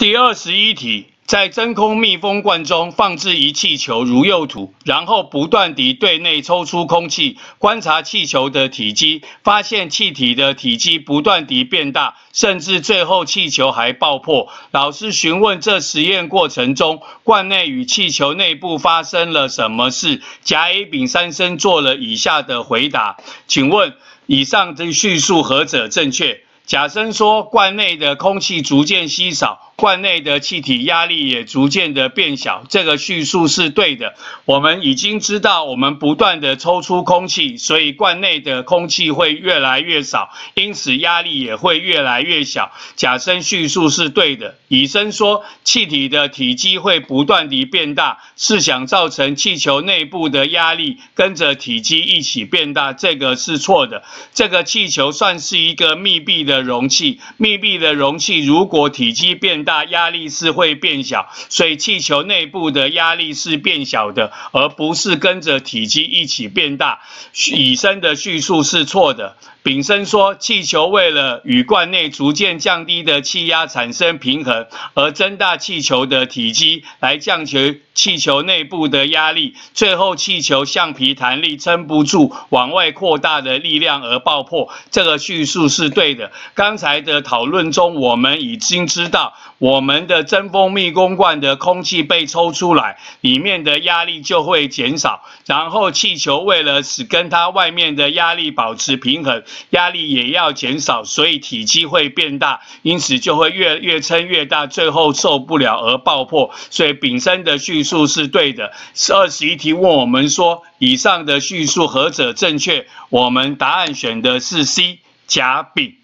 第二十一题，在真空密封罐中放置一气球，如右图，然后不断地对内抽出空气，观察气球的体积，发现气体的体积不断地变大，甚至最后气球还爆破。老师询问这实验过程中，罐内与气球内部发生了什么事？甲、乙、丙三生做了以下的回答，请问以上的叙述何者正确？甲生说，罐内的空气逐渐稀少。罐内的气体压力也逐渐的变小，这个叙述是对的。我们已经知道，我们不断的抽出空气，所以罐内的空气会越来越少，因此压力也会越来越小。甲生叙述是对的。乙生说，气体的体积会不断地变大，是想造成气球内部的压力跟着体积一起变大，这个是错的。这个气球算是一个密闭的容器，密闭的容器如果体积变大，压力是会变小，所以气球内部的压力是变小的，而不是跟着体积一起变大。乙生的叙述是错的。丙生说，气球为了与罐内逐渐降低的气压产生平衡，而增大气球的体积来降球气球内部的压力，最后气球橡皮弹力撑不住往外扩大的力量而爆破。这个叙述是对的。刚才的讨论中，我们已经知道。我们的真封密封罐的空气被抽出来，里面的压力就会减少，然后气球为了使跟它外面的压力保持平衡，压力也要减少，所以体积会变大，因此就会越越撑越大，最后受不了而爆破。所以丙生的叙述数是对的。是二十一题问我们说，以上的叙述何者正确？我们答案选的是 C，甲丙。